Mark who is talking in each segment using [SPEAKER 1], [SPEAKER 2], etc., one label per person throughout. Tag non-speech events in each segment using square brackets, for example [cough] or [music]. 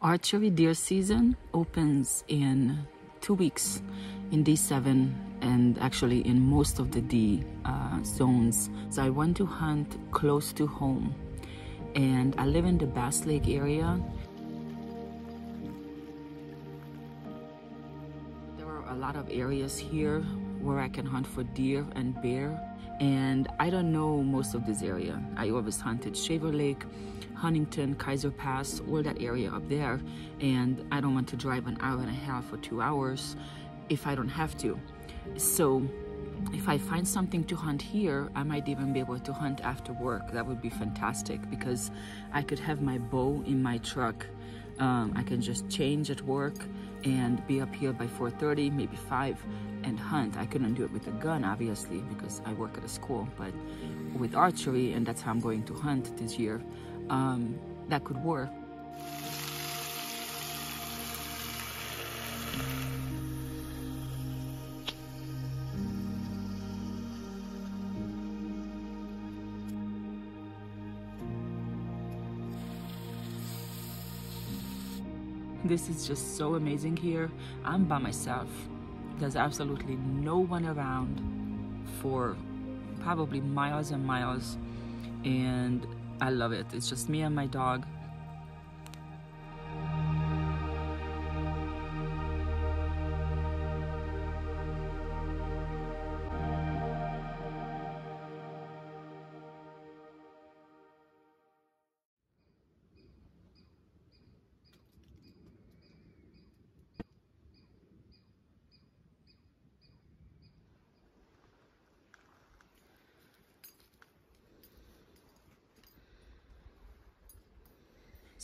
[SPEAKER 1] Archery deer season opens in two weeks in D7 and actually in most of the D uh, zones. So I want to hunt close to home and I live in the Bass Lake area. There are a lot of areas here where I can hunt for deer and bear and I don't know most of this area. I always hunted Shaver Lake, Huntington, Kaiser Pass, all that area up there and I don't want to drive an hour and a half or two hours if I don't have to. So if I find something to hunt here, I might even be able to hunt after work. That would be fantastic because I could have my bow in my truck. Um, I can just change at work and be up here by 4.30, maybe 5 and hunt. I couldn't do it with a gun, obviously, because I work at a school, but with archery, and that's how I'm going to hunt this year, um, that could work. This is just so amazing here. I'm by myself. There's absolutely no one around for probably miles and miles. And I love it. It's just me and my dog.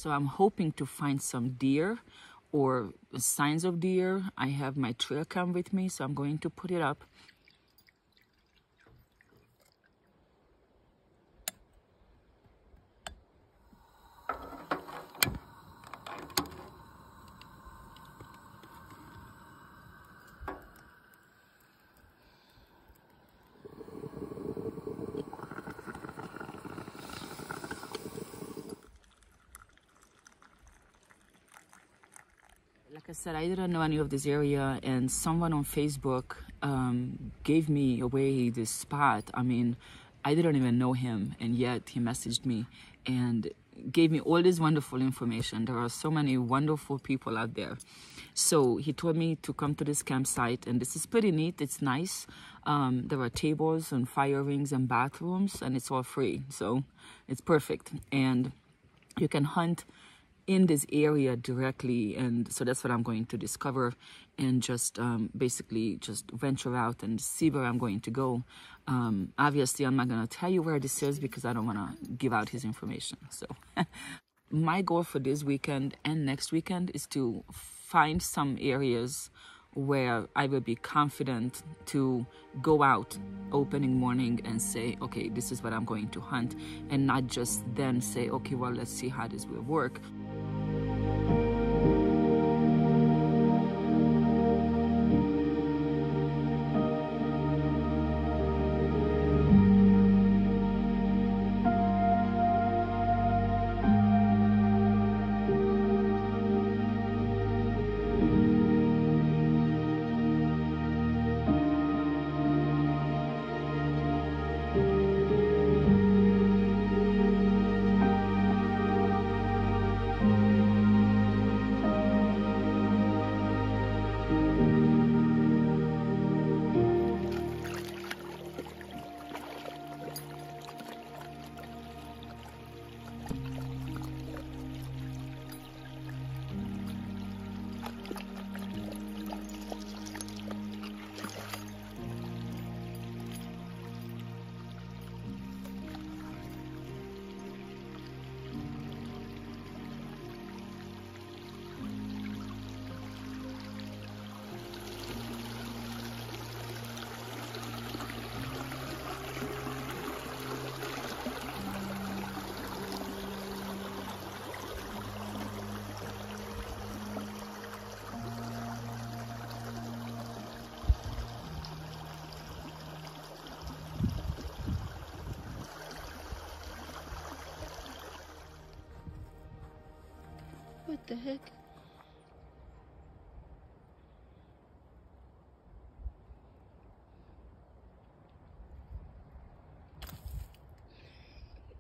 [SPEAKER 1] So I'm hoping to find some deer or signs of deer. I have my trail cam with me, so I'm going to put it up said, I didn't know any of this area, and someone on Facebook um, gave me away this spot. I mean, I didn't even know him, and yet he messaged me and gave me all this wonderful information. There are so many wonderful people out there. So he told me to come to this campsite, and this is pretty neat. It's nice. Um, there are tables and fire rings and bathrooms, and it's all free. So it's perfect. And you can hunt in this area directly and so that's what i'm going to discover and just um, basically just venture out and see where i'm going to go. Um, obviously i'm not going to tell you where this is because i don't want to give out his information so. [laughs] My goal for this weekend and next weekend is to find some areas where I will be confident to go out opening morning and say, okay, this is what I'm going to hunt, and not just then say, okay, well, let's see how this will work. What the heck?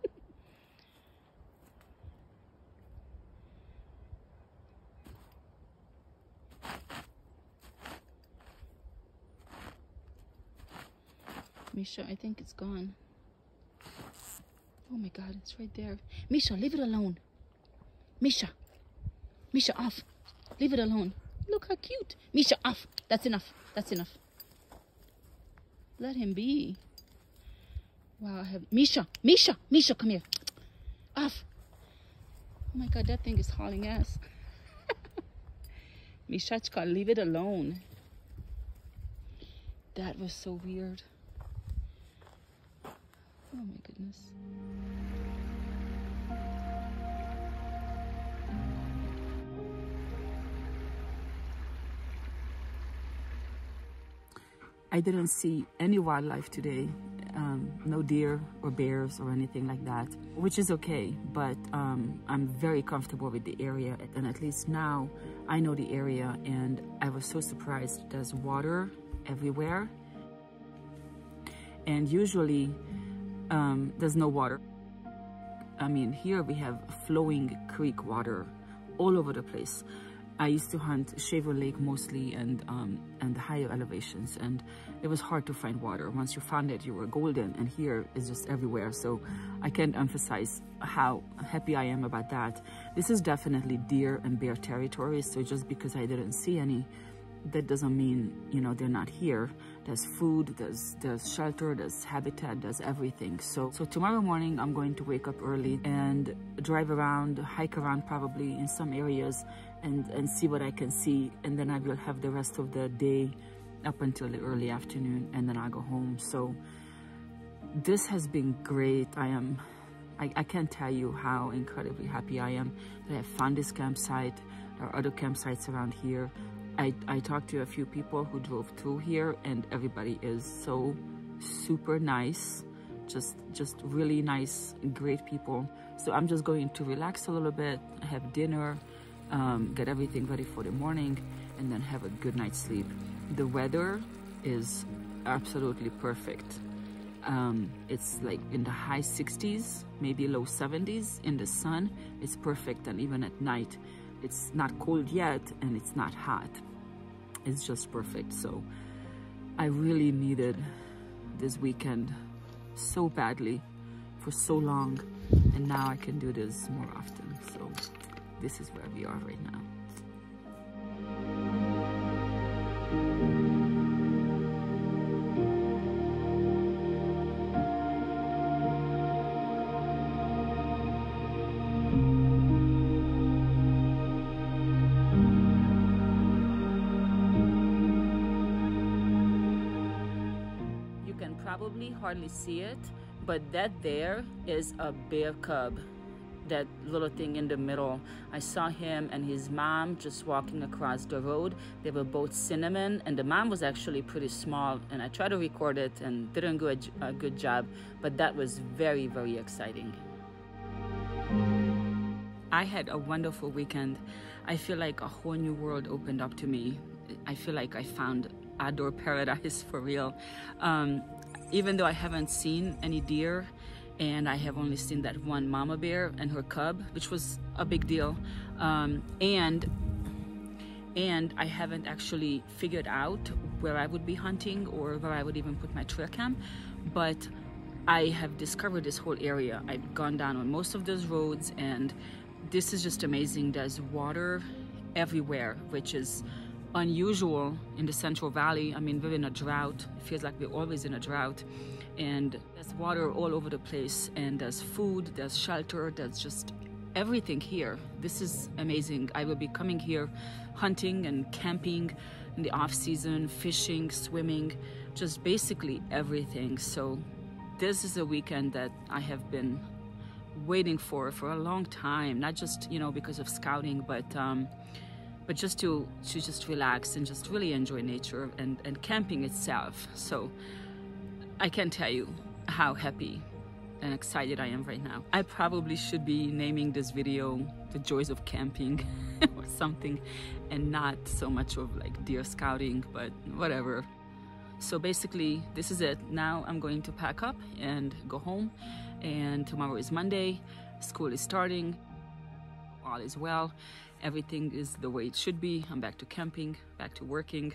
[SPEAKER 1] [laughs] Misha, I think it's gone. Oh my God, it's right there. Misha, leave it alone. Misha. Misha, off. Leave it alone. Look how cute. Misha, off. That's enough. That's enough. Let him be. Wow, I have... Misha, Misha, Misha, come here. Off. Oh my God, that thing is hauling ass. [laughs] Mishachka, leave it alone. That was so weird. Oh my goodness. I didn't see any wildlife today, um, no deer or bears or anything like that, which is okay, but um, I'm very comfortable with the area and at least now I know the area and I was so surprised. There's water everywhere and usually um, there's no water. I mean, here we have flowing creek water all over the place. I used to hunt Shaver Lake mostly and um, and the higher elevations, and it was hard to find water. Once you found it, you were golden, and here is just everywhere. So I can't emphasize how happy I am about that. This is definitely deer and bear territory, so just because I didn't see any that doesn't mean you know they're not here. There's food there's there's shelter there's habitat there's everything. So so tomorrow morning i'm going to wake up early and drive around hike around probably in some areas and and see what i can see. And then i will have the rest of the day up until the early afternoon and then i'll go home. So this has been great. I am I, I can't tell you how incredibly happy I am that I found this campsite. There are other campsites around here. I, I talked to a few people who drove through here and everybody is so super nice. Just just really nice great people. So i'm just going to relax a little bit have dinner um, get everything ready for the morning and then have a good night's sleep. The weather is absolutely perfect. Um, it's like in the high 60s maybe low 70s in the sun. It's perfect and even at night it's not cold yet and it's not hot. It's just perfect. So I really needed this weekend so badly for so long and now I can do this more often. So this is where we are right now. Probably hardly see it, but that there is a bear cub. That little thing in the middle. I saw him and his mom just walking across the road. They were both cinnamon, and the mom was actually pretty small. And I tried to record it and didn't do a, a good job, but that was very, very exciting. I had a wonderful weekend. I feel like a whole new world opened up to me. I feel like I found outdoor paradise [laughs] for real. Um, even though I haven't seen any deer and I have only seen that one mama bear and her cub, which was a big deal. Um, and and I haven't actually figured out where I would be hunting or where I would even put my trail cam, but I have discovered this whole area. I've gone down on most of those roads and this is just amazing. There's water everywhere, which is unusual in the Central Valley. I mean, we're in a drought. It feels like we're always in a drought. And there's water all over the place, and there's food, there's shelter, there's just everything here. This is amazing. I will be coming here hunting and camping in the off season, fishing, swimming, just basically everything. So this is a weekend that I have been waiting for for a long time, not just, you know, because of scouting, but um, but just to to just relax and just really enjoy nature and and camping itself so i can't tell you how happy and excited I am right now. I probably should be naming this video the joys of camping [laughs] or something and not so much of like deer scouting, but whatever. So basically this is it. Now I'm going to pack up and go home and tomorrow is Monday. School is starting. All is well. Everything is the way it should be. I'm back to camping, back to working.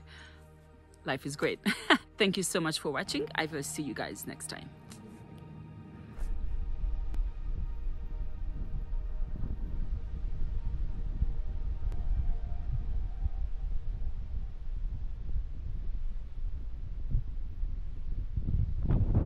[SPEAKER 1] Life is great. [laughs] Thank you so much for watching. I will see you guys next time.